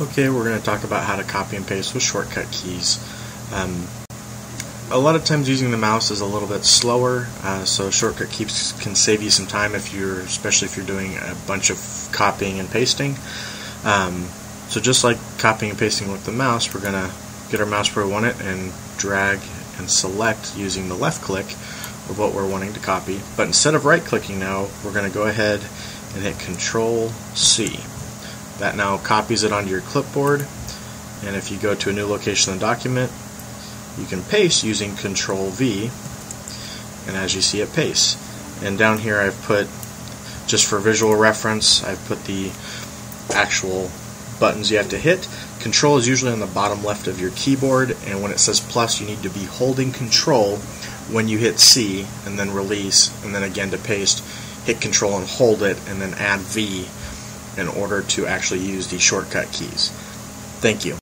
Okay, we're going to talk about how to copy and paste with shortcut keys. Um, a lot of times using the mouse is a little bit slower, uh, so shortcut keys can save you some time if you're, especially if you're doing a bunch of copying and pasting. Um, so just like copying and pasting with the mouse, we're going to get our mouse where we want it and drag and select using the left click of what we're wanting to copy. But instead of right clicking now, we're going to go ahead and hit Control C. That now copies it onto your clipboard. And if you go to a new location in the document you can paste using Control V. And as you see it pastes. And down here I've put, just for visual reference, I've put the actual buttons you have to hit. Control is usually on the bottom left of your keyboard. And when it says plus you need to be holding Control when you hit C and then release and then again to paste. Hit Control and hold it and then add V in order to actually use the shortcut keys. Thank you.